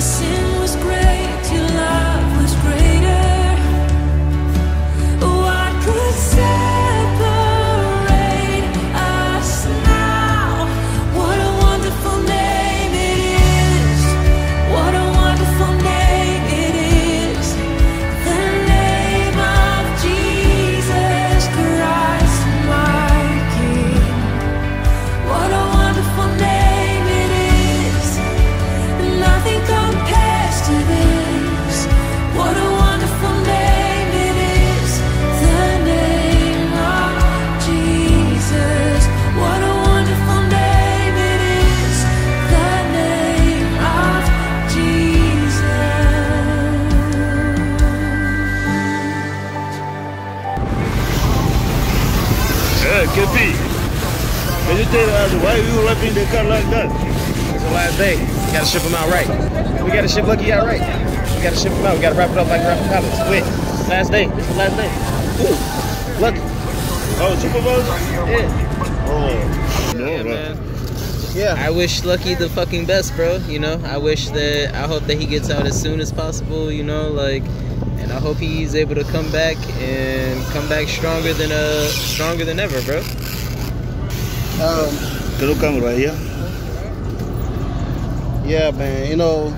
心 tell us why you wrapping like that? It's the last day. We gotta ship them out right. We gotta ship Lucky out right. We gotta ship them out. We gotta wrap it up like wrapping pallets. Quick. Last day. It's the last day. Ooh. Lucky. Oh, supervisor? Yeah. Oh, no, Yeah, man. Yeah. I wish Lucky the fucking best, bro. You know, I wish that I hope that he gets out as soon as possible. You know, like, and I hope he's able to come back and come back stronger than uh stronger than ever, bro. Um, You come right here? yeah, man. You know,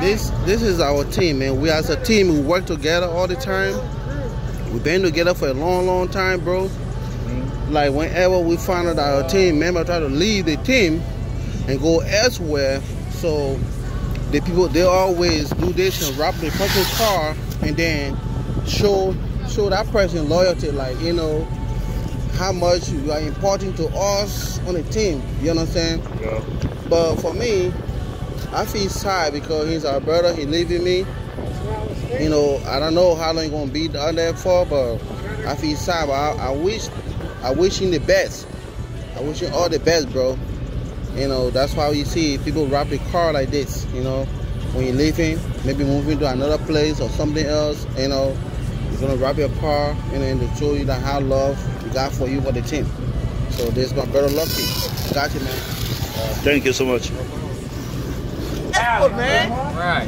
this this is our team, man. We as a team, we work together all the time. We've been together for a long, long time, bro. Like whenever we find out our team member try to leave the team and go elsewhere, so the people they always do this and rob the fucking car and then show show that person loyalty, like you know how much you are important to us on the team. You know what I'm saying? Yeah. But for me, I feel sad because he's our brother. He leaving me. You know, I don't know how long he's gonna be down there for, but I feel sad. But I, I wish, I wish him the best. I wish him all the best, bro. You know, that's why you see people wrap the car like this. You know, when you're leaving, maybe moving to another place or something else. You know, you're gonna wrap your car, and then to show you that how love we got for you for the team. So this is my brother Lucky. Got you, man. Thank you so much. Right.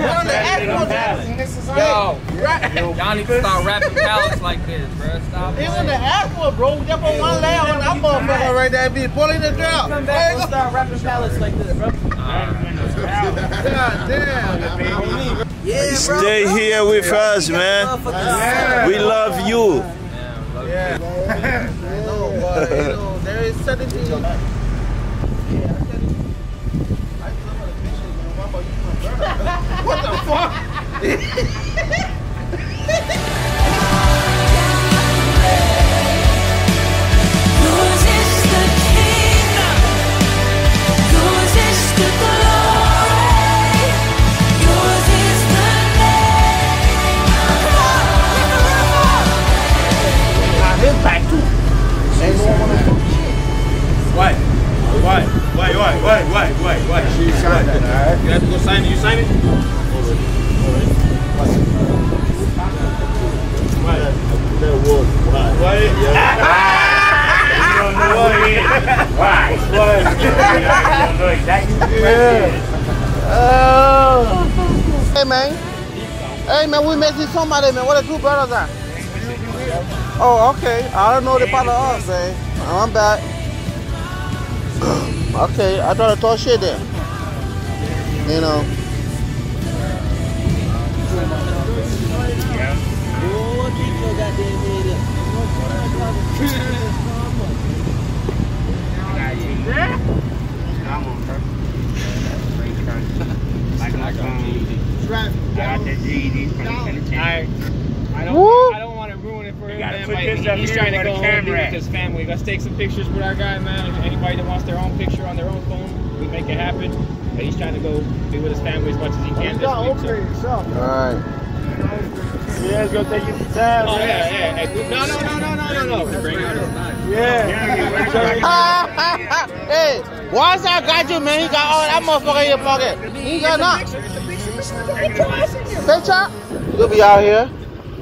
Yo, y'all need to start wrapping pallets like this, bro. Stop. He on the airport, bro. Jump on one leg on that motherfucker right there. Be pulling the drought. Come back, we'll start wrapping pallets like this, bro. God damn. Yeah, Stay here with us, man. We love you. Yeah. yeah. I know, but you know, there is certain things. Yeah, I tell you. I man. What about you, my brother? what the fuck? You don't know Hey, man. Hey, man, we missing somebody, man. What the two brothers are? Oh, okay. I don't know the part of us, man. Oh, I'm back. Okay, I thought I talk shit there. You know. I, I don't, Woo! I don't want to ruin it for him, gotta man. put Like, this up he's here trying to go home and be camera with his family. Let's take some pictures with our guy, man. If anybody that wants their own picture on their own phone, we make it happen. But he's trying to go be with his family as much as he can this week. So. All right. Yeah, it's gonna take you some time. Oh man. yeah, yeah. Hey, No, no, no, no, no, no, no. Bring it on. Yeah. hey, why is that got you, man? He got all that motherfucker in your pocket. He got nothing. Picture? We'll be out here.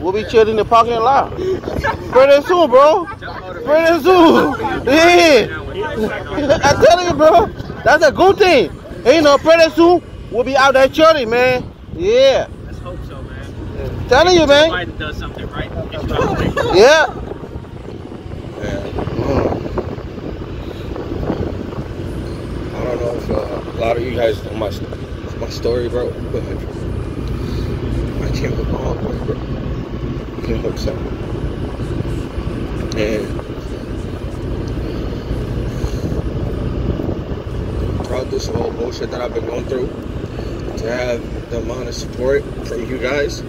We'll be chilling in the parking lot. Pretty soon, bro. Pretty soon. Yeah. I'm telling you, bro. That's a good thing. And, you know, pretty soon, we'll be out there chilling, man. Yeah. Let's hope so, man. Telling you, man. Biden does something right. Yeah. I don't know if uh, a lot of you guys know my my story, bro, but I came a long way, bro. What I'm saying? And throughout this whole bullshit that I've been going through, to have the amount of support from you guys,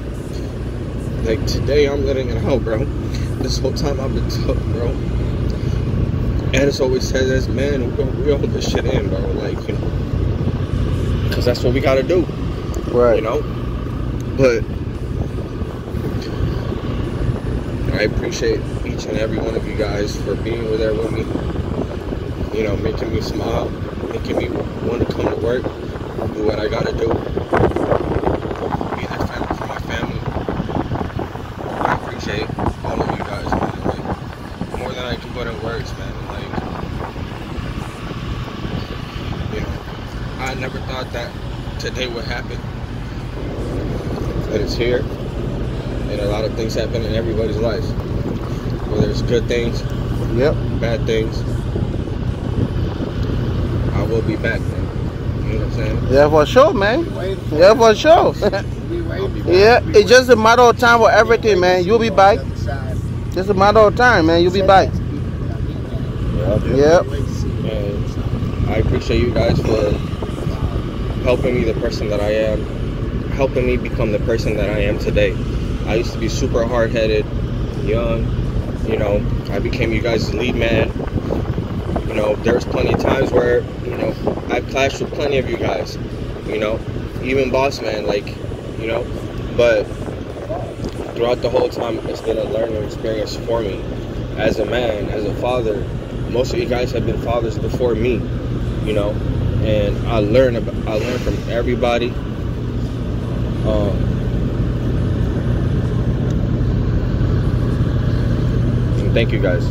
like today I'm letting it out, bro. This whole time I've been tough, bro. And it's always said as man, we reel this shit in, bro. Like, you know, because that's what we gotta do, Right. you know. But I appreciate each and every one of you guys for being there with me. you know, making me smile, making me want to come to work, do what I gotta do, be there for my family. I appreciate all of you guys, man. Like, more than I can put in words, man. Like, you know, I never thought that today would happen. But it's here. And a lot of things happen in everybody's life. Whether it's good things, Yep. bad things. I will be back, man. You know what I'm saying? Yeah, for sure, man. Yeah, for sure. I'll be back. yeah, it's just a matter of time for everything, man. You'll be back. Just a matter of time, man. You'll be back. Yep. And I appreciate you guys for um, helping me the person that I am, helping me become the person that I am today. I used to be super hard headed, young, you know, I became you guys' lead man. You know, there's plenty of times where, you know, I've clashed with plenty of you guys, you know, even boss man, like, you know, but throughout the whole time, it's been a learning experience for me as a man, as a father. Most of you guys have been fathers before me, you know, and I learn about, I learn from everybody. Um, thank you guys.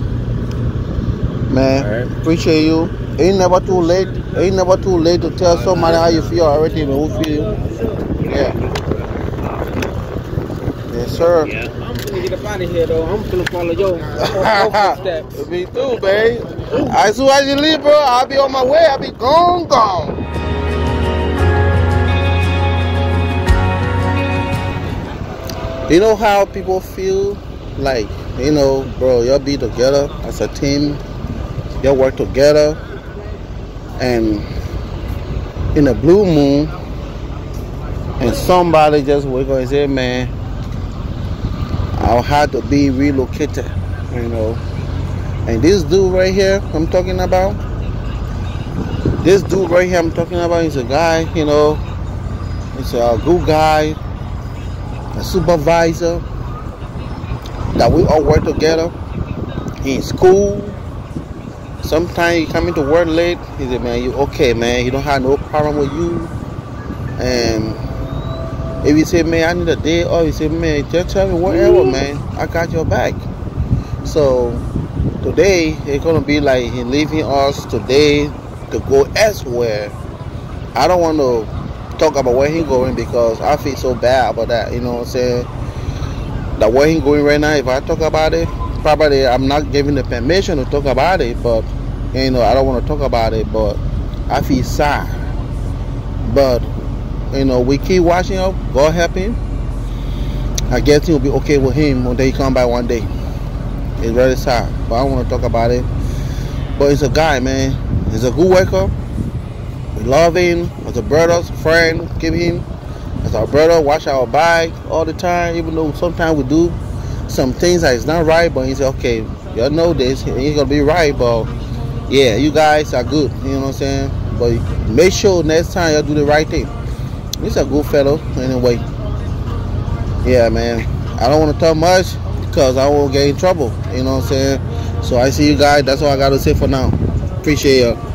Man, Alright. appreciate you. Ain't never too late. Ain't never too late to tell somebody how you feel already, man. Who feel? Yeah. Yes, sir. Yeah. I'm gonna get up out of here though. I'm gonna follow your footsteps. Me too, babe. As soon as you leave, bro, I'll be on my way. I'll be gone, gone. You know how people feel like, you know, bro, y'all be together as a team, y'all work together, and in a blue moon, and somebody just wake up and say, man, I'll have to be relocated, you know. And this dude right here I'm talking about, this dude right here I'm talking about is a guy, you know, he's a good guy, a supervisor that we all work together in school. Sometimes you coming to work late, he said, man, you okay, man, You don't have no problem with you. And if you say, man, I need a day off, you say, man, just tell me whatever, mm-hmm. man, I got your back. So today it's gonna be like he leaving us today to go elsewhere. I don't want to talk about where he going because I feel so bad about that. You know what I'm saying? That where he going right now. If I talk about it, probably I'm not giving the permission to talk about it. But you know, I don't want to talk about it. But I feel sad. But you know, we keep watching up. God help him. I guess he'll be okay with him when they come back one day. It's very sad, but I don't want to talk about it. But it's a guy, man. He's a good worker. We love him as a brother, friend. Give him as our brother. Watch our back all the time, even though sometimes we do some things that is not right. But he said, okay, y'all know this. It gonna be right, but yeah, you guys are good. You know what I'm saying? But make sure next time y'all do the right thing. He's a good fellow, anyway. Yeah, man. I don't want to talk much because I won't get in trouble. You know what I'm saying? So I see you guys. That's all I got to say for now. Appreciate you.